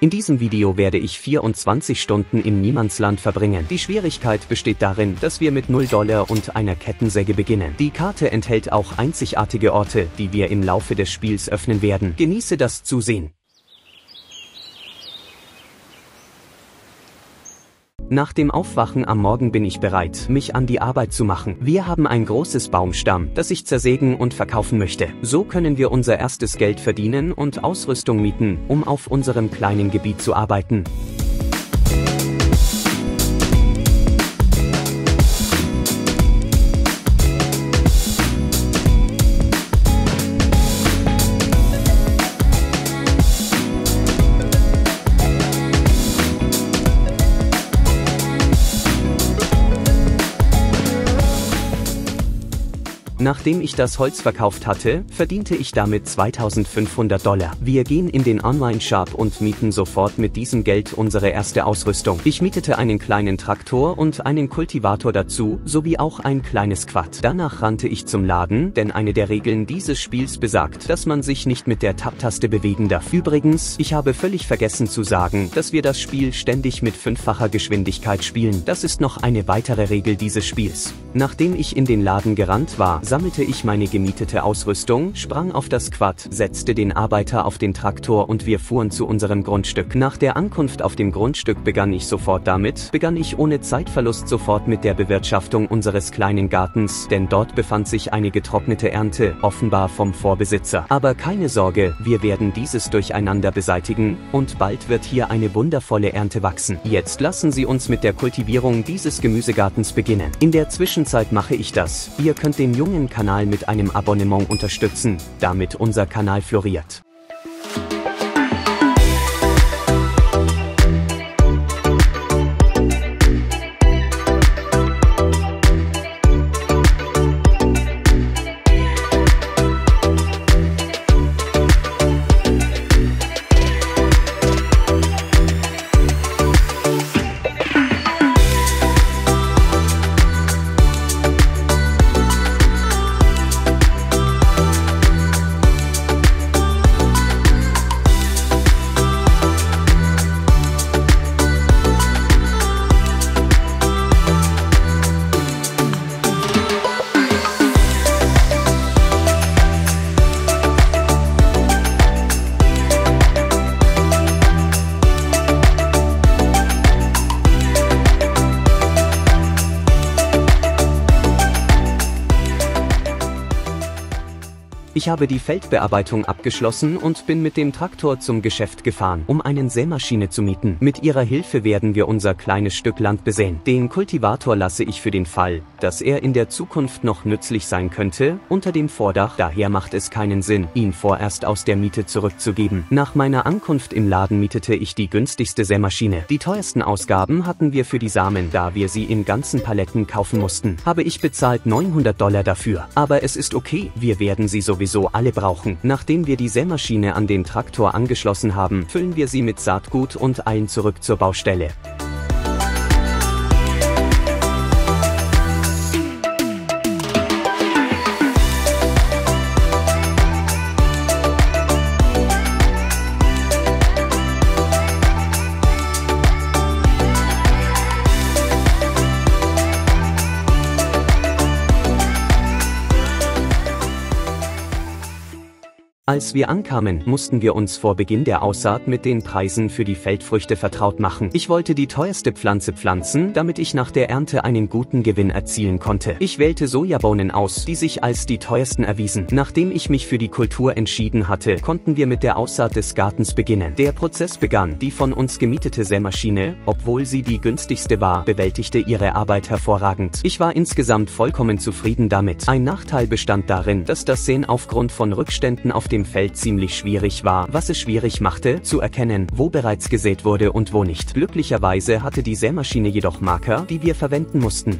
In diesem Video werde ich 24 Stunden im Niemandsland verbringen. Die Schwierigkeit besteht darin, dass wir mit 0 Dollar und einer Kettensäge beginnen. Die Karte enthält auch einzigartige Orte, die wir im Laufe des Spiels öffnen werden. Genieße das Zusehen. Nach dem Aufwachen am Morgen bin ich bereit, mich an die Arbeit zu machen. Wir haben ein großes Baumstamm, das ich zersägen und verkaufen möchte. So können wir unser erstes Geld verdienen und Ausrüstung mieten, um auf unserem kleinen Gebiet zu arbeiten. Nachdem ich das Holz verkauft hatte, verdiente ich damit 2500 Dollar. Wir gehen in den Online-Shop und mieten sofort mit diesem Geld unsere erste Ausrüstung. Ich mietete einen kleinen Traktor und einen Kultivator dazu, sowie auch ein kleines Quad. Danach rannte ich zum Laden, denn eine der Regeln dieses Spiels besagt, dass man sich nicht mit der Tab-Taste bewegen darf. Übrigens, ich habe völlig vergessen zu sagen, dass wir das Spiel ständig mit fünffacher Geschwindigkeit spielen. Das ist noch eine weitere Regel dieses Spiels. Nachdem ich in den Laden gerannt war, sammelte ich meine gemietete Ausrüstung, sprang auf das Quad, setzte den Arbeiter auf den Traktor und wir fuhren zu unserem Grundstück. Nach der Ankunft auf dem Grundstück begann ich sofort damit, begann ich ohne Zeitverlust sofort mit der Bewirtschaftung unseres kleinen Gartens, denn dort befand sich eine getrocknete Ernte, offenbar vom Vorbesitzer. Aber keine Sorge, wir werden dieses durcheinander beseitigen, und bald wird hier eine wundervolle Ernte wachsen. Jetzt lassen Sie uns mit der Kultivierung dieses Gemüsegartens beginnen. In der Zwischenzeit mache ich das. Ihr könnt den jungen meinen Kanal mit einem Abonnement unterstützen, damit unser Kanal floriert. Ich habe die Feldbearbeitung abgeschlossen und bin mit dem Traktor zum Geschäft gefahren, um eine Sämaschine zu mieten. Mit ihrer Hilfe werden wir unser kleines Stück Land besäen. Den Kultivator lasse ich für den Fall, dass er in der Zukunft noch nützlich sein könnte, unter dem Vordach. Daher macht es keinen Sinn, ihn vorerst aus der Miete zurückzugeben. Nach meiner Ankunft im Laden mietete ich die günstigste Sämaschine. Die teuersten Ausgaben hatten wir für die Samen, da wir sie in ganzen Paletten kaufen mussten. Habe ich bezahlt 900 Dollar dafür. Aber es ist okay, wir werden sie sowieso sowieso alle brauchen. Nachdem wir die Sämaschine an den Traktor angeschlossen haben, füllen wir sie mit Saatgut und eilen zurück zur Baustelle. Als wir ankamen, mussten wir uns vor Beginn der Aussaat mit den Preisen für die Feldfrüchte vertraut machen. Ich wollte die teuerste Pflanze pflanzen, damit ich nach der Ernte einen guten Gewinn erzielen konnte. Ich wählte Sojabohnen aus, die sich als die teuersten erwiesen. Nachdem ich mich für die Kultur entschieden hatte, konnten wir mit der Aussaat des Gartens beginnen. Der Prozess begann. Die von uns gemietete Sämaschine, obwohl sie die günstigste war, bewältigte ihre Arbeit hervorragend. Ich war insgesamt vollkommen zufrieden damit. Ein Nachteil bestand darin, dass das Säen aufgrund von Rückständen auf dem dem Feld ziemlich schwierig war, was es schwierig machte, zu erkennen, wo bereits gesät wurde und wo nicht. Glücklicherweise hatte die Sämaschine jedoch Marker, die wir verwenden mussten.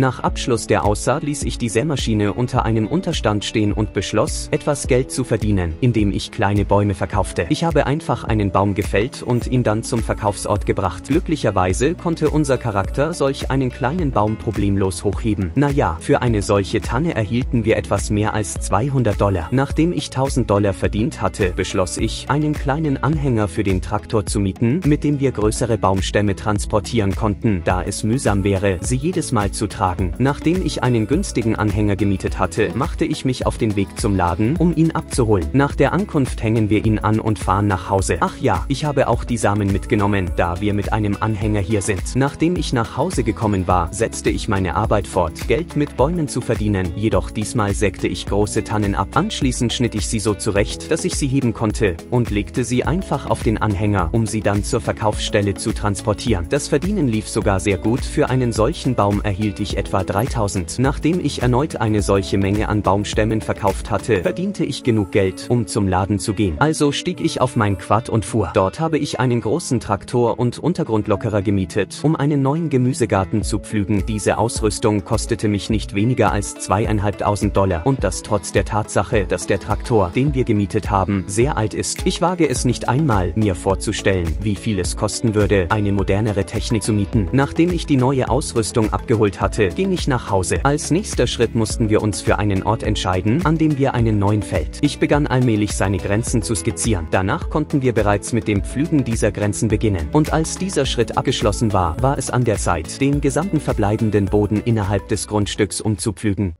Nach Abschluss der Aussaat ließ ich die Sämaschine unter einem Unterstand stehen und beschloss, etwas Geld zu verdienen, indem ich kleine Bäume verkaufte. Ich habe einfach einen Baum gefällt und ihn dann zum Verkaufsort gebracht. Glücklicherweise konnte unser Charakter solch einen kleinen Baum problemlos hochheben. Naja, für eine solche Tanne erhielten wir etwas mehr als 200 Dollar. Nachdem ich 1000 Dollar verdient hatte, beschloss ich, einen kleinen Anhänger für den Traktor zu mieten, mit dem wir größere Baumstämme transportieren konnten, da es mühsam wäre, sie jedes Mal zu tragen. Nachdem ich einen günstigen Anhänger gemietet hatte, machte ich mich auf den Weg zum Laden, um ihn abzuholen. Nach der Ankunft hängen wir ihn an und fahren nach Hause. Ach ja, ich habe auch die Samen mitgenommen, da wir mit einem Anhänger hier sind. Nachdem ich nach Hause gekommen war, setzte ich meine Arbeit fort, Geld mit Bäumen zu verdienen, jedoch diesmal sägte ich große Tannen ab. Anschließend schnitt ich sie so zurecht, dass ich sie heben konnte und legte sie einfach auf den Anhänger, um sie dann zur Verkaufsstelle zu transportieren. Das Verdienen lief sogar sehr gut, für einen solchen Baum erhielt ich etwa 3000. Nachdem ich erneut eine solche Menge an Baumstämmen verkauft hatte, verdiente ich genug Geld, um zum Laden zu gehen. Also stieg ich auf mein Quad und fuhr. Dort habe ich einen großen Traktor und Untergrundlockerer gemietet, um einen neuen Gemüsegarten zu pflügen. Diese Ausrüstung kostete mich nicht weniger als zweieinhalbtausend Dollar und das trotz der Tatsache, dass der Traktor, den wir gemietet haben, sehr alt ist. Ich wage es nicht einmal, mir vorzustellen, wie viel es kosten würde, eine modernere Technik zu mieten. Nachdem ich die neue Ausrüstung abgeholt hatte, ging ich nach Hause. Als nächster Schritt mussten wir uns für einen Ort entscheiden, an dem wir einen neuen Feld. Ich begann allmählich seine Grenzen zu skizzieren. Danach konnten wir bereits mit dem Pflügen dieser Grenzen beginnen. Und als dieser Schritt abgeschlossen war, war es an der Zeit, den gesamten verbleibenden Boden innerhalb des Grundstücks umzupflügen.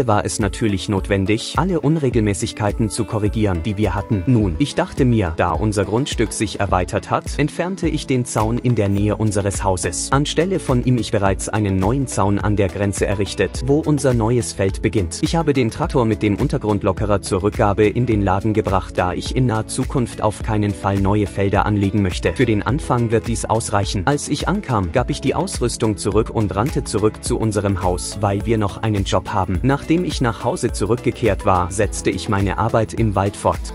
Ende war es natürlich notwendig, alle Unregelmäßigkeiten zu korrigieren, die wir hatten. Nun, ich dachte mir, da unser Grundstück sich erweitert hat, entfernte ich den Zaun in der Nähe unseres Hauses. Anstelle von ihm ich bereits einen neuen Zaun an der Grenze errichtet, wo unser neues Feld beginnt. Ich habe den Traktor mit dem Untergrundlockerer zur Rückgabe in den Laden gebracht, da ich in naher Zukunft auf keinen Fall neue Felder anlegen möchte. Für den Anfang wird dies ausreichen. Als ich ankam, gab ich die Ausrüstung zurück und rannte zurück zu unserem Haus, weil wir noch einen Job haben haben. Nachdem ich nach Hause zurückgekehrt war, setzte ich meine Arbeit im Wald fort.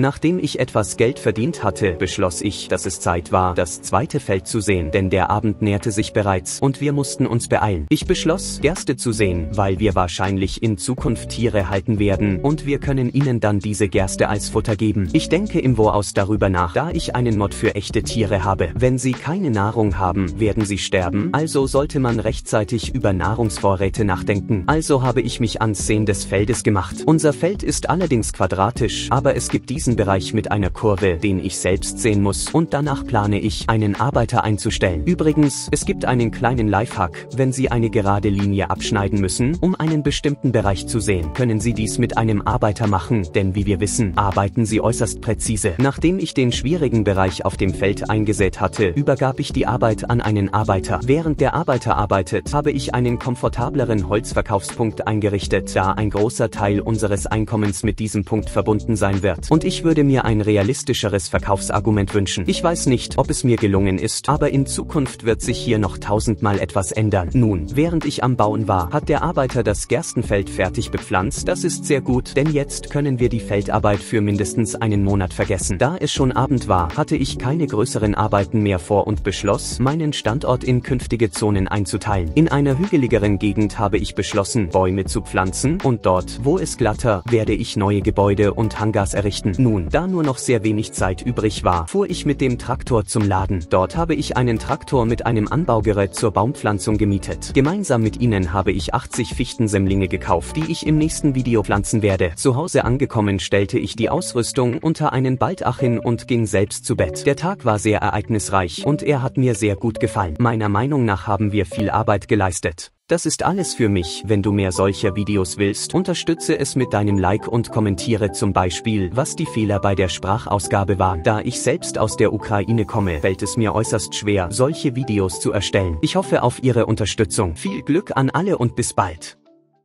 Nachdem ich etwas Geld verdient hatte, beschloss ich, dass es Zeit war, das zweite Feld zu sehen, denn der Abend näherte sich bereits und wir mussten uns beeilen. Ich beschloss, Gerste zu sehen, weil wir wahrscheinlich in Zukunft Tiere halten werden und wir können ihnen dann diese Gerste als Futter geben. Ich denke im Voraus darüber nach, da ich einen Mod für echte Tiere habe. Wenn sie keine Nahrung haben, werden sie sterben, also sollte man rechtzeitig über Nahrungsvorräte nachdenken. Also habe ich mich ans Sehen des Feldes gemacht. Unser Feld ist allerdings quadratisch, aber es gibt diesen Bereich mit einer Kurve, den ich selbst sehen muss und danach plane ich, einen Arbeiter einzustellen. Übrigens, es gibt einen kleinen Lifehack, wenn Sie eine gerade Linie abschneiden müssen, um einen bestimmten Bereich zu sehen, können Sie dies mit einem Arbeiter machen, denn wie wir wissen, arbeiten sie äußerst präzise. Nachdem ich den schwierigen Bereich auf dem Feld eingesät hatte, übergab ich die Arbeit an einen Arbeiter. Während der Arbeiter arbeitet, habe ich einen komfortableren Holzverkaufspunkt eingerichtet, da ein großer Teil unseres Einkommens mit diesem Punkt verbunden sein wird. Und ich Ich würde mir ein realistischeres Verkaufsargument wünschen. Ich weiß nicht, ob es mir gelungen ist, aber in Zukunft wird sich hier noch tausendmal etwas ändern. Nun, während ich am Bauen war, hat der Arbeiter das Gerstenfeld fertig bepflanzt. Das ist sehr gut, denn jetzt können wir die Feldarbeit für mindestens einen Monat vergessen. Da es schon Abend war, hatte ich keine größeren Arbeiten mehr vor und beschloss, meinen Standort in künftige Zonen einzuteilen. In einer hügeligeren Gegend habe ich beschlossen, Bäume zu pflanzen und dort, wo es glatter, werde ich neue Gebäude und Hangars errichten. Nun, da nur noch sehr wenig Zeit übrig war, fuhr ich mit dem Traktor zum Laden. Dort habe ich einen Traktor mit einem Anbaugerät zur Baumpflanzung gemietet. Gemeinsam mit ihnen habe ich 80 Fichtensämlinge gekauft, die ich im nächsten Video pflanzen werde. Zu Hause angekommen stellte ich die Ausrüstung unter einen Baldach hin und ging selbst zu Bett. Der Tag war sehr ereignisreich und er hat mir sehr gut gefallen. Meiner Meinung nach haben wir viel Arbeit geleistet. Das ist alles für mich. Wenn du mehr solcher Videos willst, unterstütze es mit deinem Like und kommentiere zum Beispiel, was die Fehler bei der Sprachausgabe waren. Da ich selbst aus der Ukraine komme, fällt es mir äußerst schwer, solche Videos zu erstellen. Ich hoffe auf Ihre Unterstützung. Viel Glück an alle und bis bald.